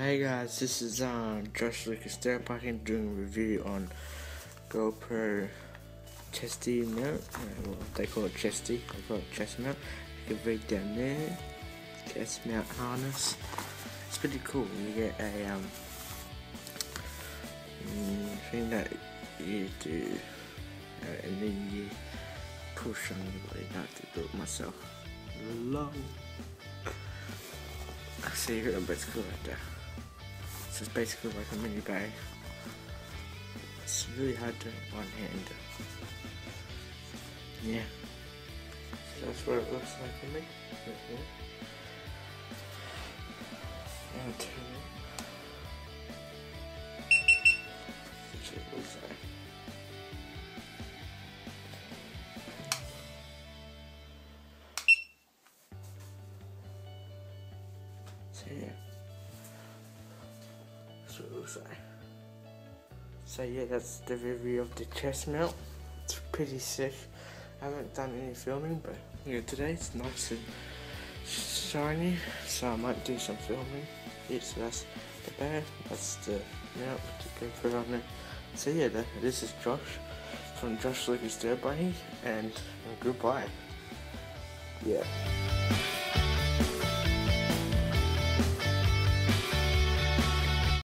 Hey guys, this is um Josh Lucas and doing a review on GoPro chesty mount. Uh, well, they call it chesty, they call it chest mount. You can read down there, chest mount harness. It's pretty cool. You get a um mm, thing that you do, uh, and then you push on your body. Not to do it myself. Long. see you got a bicycle right there. It's basically like a mini bag. It's really hard to one hand. Yeah. So that's what it looks like to me. Right here. And turn it. It looks like. So yeah. It. So yeah, that's the review of the chest mount. It's pretty sick. I haven't done any filming, but yeah, today it's nice and shiny, so I might do some filming. Yeah, so that's the bag, that's the mount to go put on there. So yeah, this is Josh from Josh Lucas Dirt Biking, and goodbye. Yeah.